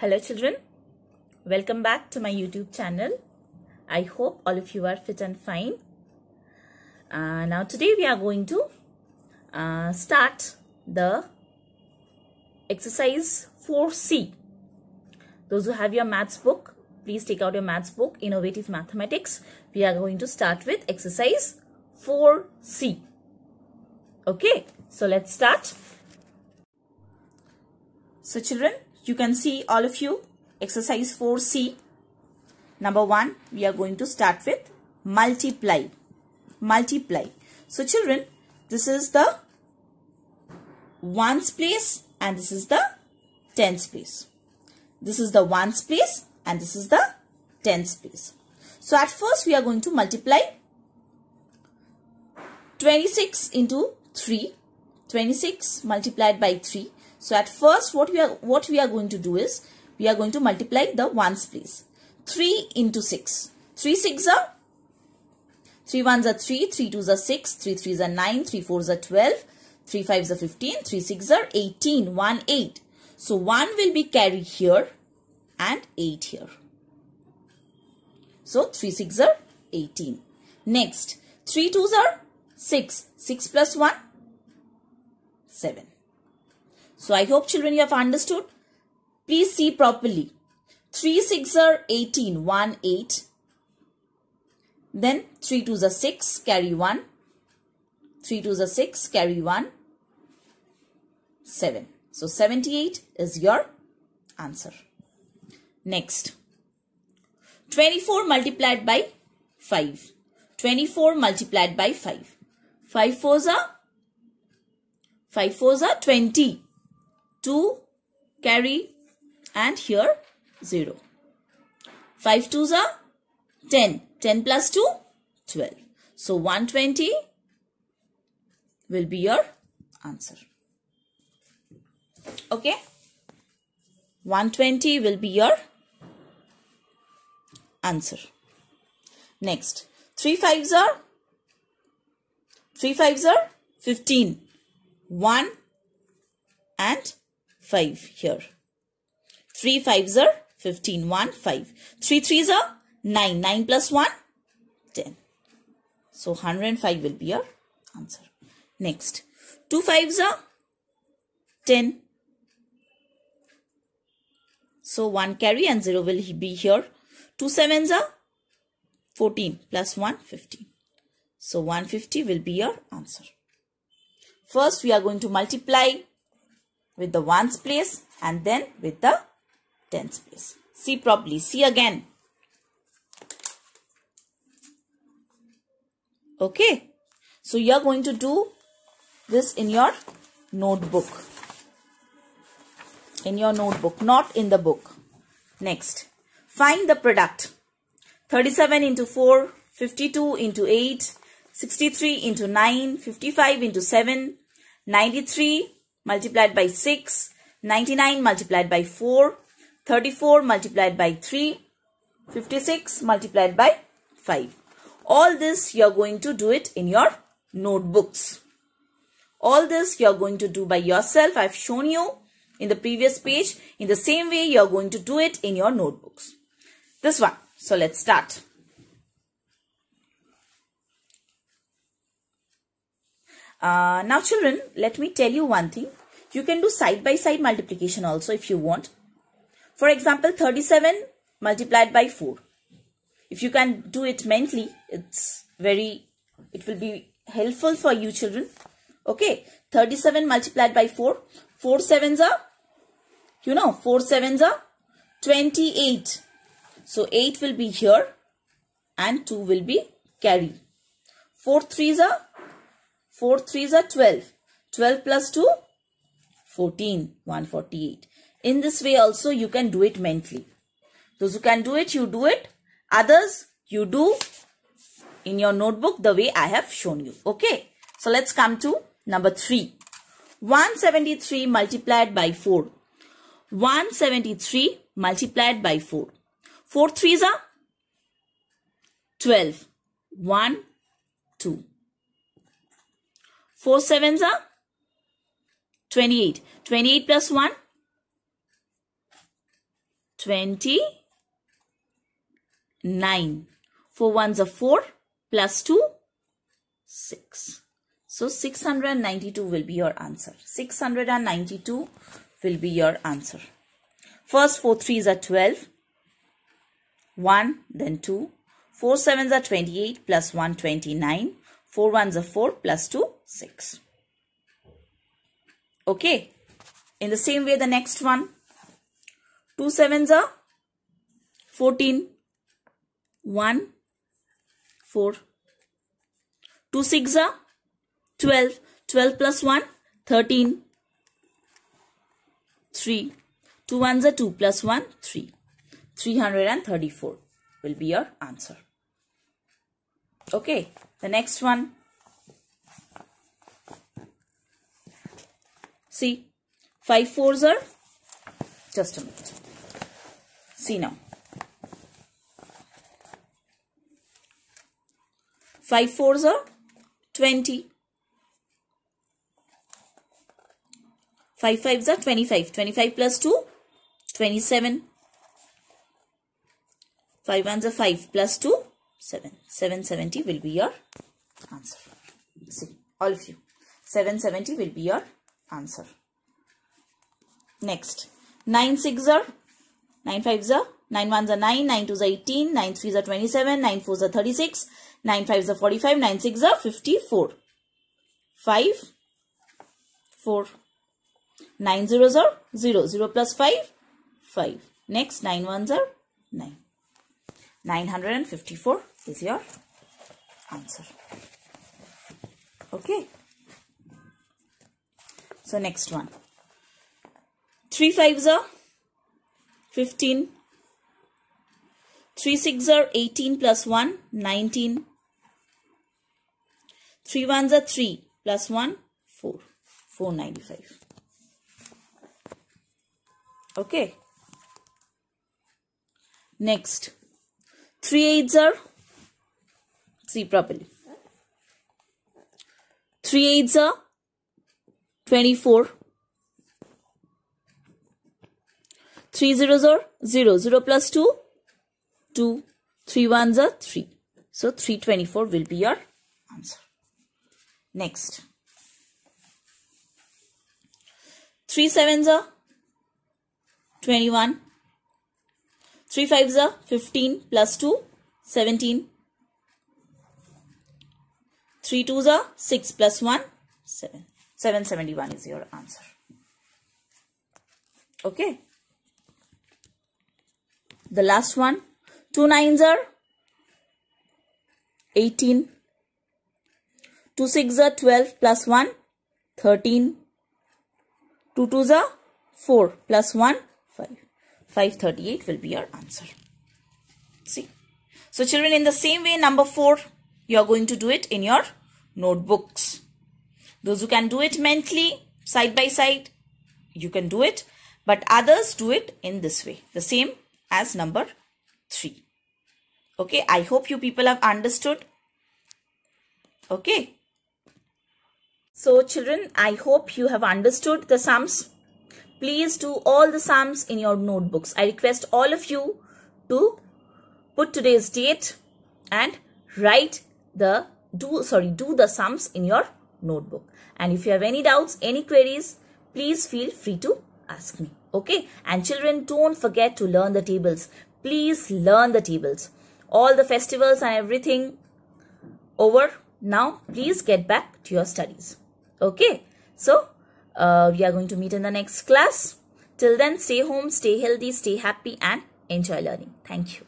Hello children, welcome back to my YouTube channel. I hope all of you are fit and fine. Uh, now today we are going to uh, start the exercise 4C. Those who have your maths book, please take out your maths book, Innovative Mathematics. We are going to start with exercise 4C. Okay, so let's start. So children, you can see all of you exercise 4C. Number 1, we are going to start with multiply. Multiply. So children, this is the ones place and this is the tens place. This is the ones place and this is the tens place. So at first we are going to multiply 26 into 3. 26 multiplied by 3 so at first what we are what we are going to do is we are going to multiply the ones place. 3 into 6. 3 6 are 3 1s are 3, 3 2s are 6, 3 3s are 9, 3 4s are 12, 3 5s are 15, 3 6 are 18, 1 8. So 1 will be carried here and 8 here. So 3 6 are 18. Next 3 2s are 6, 6 plus 1, 7. So I hope children you have understood. Please see properly. 3 6 are 18, 1 8. Then 3 2s are 6, carry 1. 3 2s are 6, carry 1. 7. So 78 is your answer. Next. 24 multiplied by 5. 24 multiplied by 5. 5 4s are 5 4s are 20. 2 carry and here 0. 5 2s are 10. 10 plus 2 12. So 120 will be your answer. Okay. 120 will be your answer. Next. 3 5s are 3 5s are 15. 1 and 5 here. 3 5s are 15, 1, 5. 3 3s are 9, 9 plus 1, 10. So 105 will be your answer. Next, 2 5s are 10. So 1 carry and 0 will be here. 2 7s are 14 plus 1, 15. So 150 will be your answer. First, we are going to multiply with the ones place and then with the tens place. See properly. See again. Okay. So you are going to do this in your notebook. In your notebook, not in the book. Next. Find the product. 37 into 4, 52 into 8, 63 into 9, 55 into 7, 93 multiplied by 6, 99 multiplied by 4, 34 multiplied by 3, 56 multiplied by 5. All this you are going to do it in your notebooks. All this you are going to do by yourself. I have shown you in the previous page. In the same way you are going to do it in your notebooks. This one. So let's start. Uh, now children, let me tell you one thing. You can do side by side multiplication also if you want. For example, 37 multiplied by 4. If you can do it mentally, it's very, it will be helpful for you children. Okay, 37 multiplied by 4. 4 sevens are, you know, 4 sevens are 28. So 8 will be here and 2 will be carry. 4 threes are 4 threes are 12. 12 plus 2, 14, 148. In this way also you can do it mentally. Those who can do it, you do it. Others, you do in your notebook the way I have shown you. Okay. So let's come to number 3. 173 multiplied by 4. 173 multiplied by 4. 4 threes are 12. 1, 2. 4 sevens are 28. 28 plus 1, 29. 4 ones are 4 plus 2, 6. So 692 will be your answer. 692 will be your answer. First 4 threes are 12. 1 then 2. 4 sevens are 28 plus 1 29. 4 ones are 4 plus 2 6. Okay. In the same way the next one. 2 sevens are 14. 1 4. 2 6 are 12. 12 plus 1, 13. 3. 2 ones are 2 plus 1, 3. 334 will be your answer. Okay, the next one. See, 5 fours are, just a minute. See now. 5 fours are 20. 5 5s are 25. 25 plus 2, 27. 5 1s are 5 plus 2, 7. 770 will be your answer. See, all of you. 770 will be your answer. Next, 9 6 are, 9 5s are, 9 1s are 9, 9 2s are 18, 9 3s are 27, 9 4s are 36, 9 5s are 45, 9 6s are 54. 5, 4. 9 zeros are 0. 0 plus 5, 5. Next 9 ones are 9. 954 is your answer. Okay. So next one. 3 5s are 15. 3 6 are 18 plus 1, 19. 3 ones are 3 plus 1, 4. 495. Okay. Next. 3 eights are, see properly. 3 eights are 24. 3 zeros are 0. 0 plus 2, 2. 3 ones are 3. So 324 will be your answer. Next. 3 sevens are 21. 3 5s are 15 plus 2, 17. 3 2s are 6 plus 1, 7. 771 is your answer. Okay. The last one. Two nines are 18. 2 6s are 12 plus 1, 13. 2 2s are 4 plus 1, 5. 538 will be your answer. See. So children in the same way number 4 you are going to do it in your notebooks. Those who can do it mentally side by side you can do it but others do it in this way the same as number 3. Okay I hope you people have understood. Okay. So children I hope you have understood the sums Please do all the sums in your notebooks. I request all of you to put today's date and write the do sorry do the sums in your notebook. And if you have any doubts, any queries, please feel free to ask me. Okay? And children, don't forget to learn the tables. Please learn the tables. All the festivals and everything over. Now, please get back to your studies. Okay? So, uh, we are going to meet in the next class. Till then, stay home, stay healthy, stay happy and enjoy learning. Thank you.